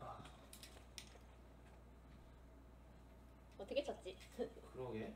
아. 어떻게 쳤지? 그러게.